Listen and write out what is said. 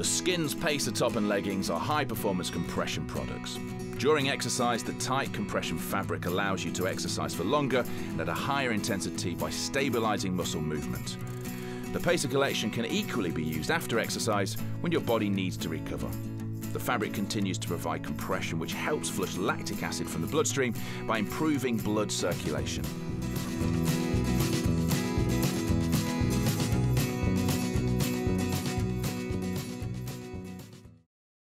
The Skins Pacer top and leggings are high performance compression products. During exercise, the tight compression fabric allows you to exercise for longer and at a higher intensity by stabilizing muscle movement. The Pacer collection can equally be used after exercise when your body needs to recover. The fabric continues to provide compression which helps flush lactic acid from the bloodstream by improving blood circulation.